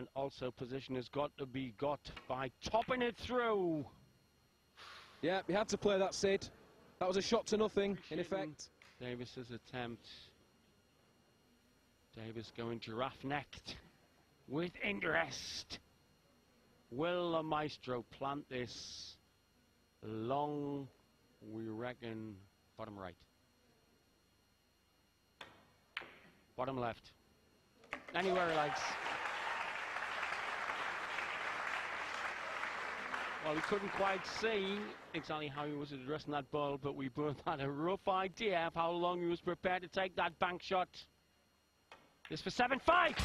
And also position has got to be got by topping it through. Yeah, he had to play that Sid. That was a shot to nothing, in effect. Davis's attempt. Davis going giraffe-necked with interest. Will the maestro plant this long, we reckon, bottom right? Bottom left. Anywhere he likes. Well, we couldn't quite see exactly how he was addressing that ball, but we both had a rough idea of how long he was prepared to take that bank shot. This for 7-5.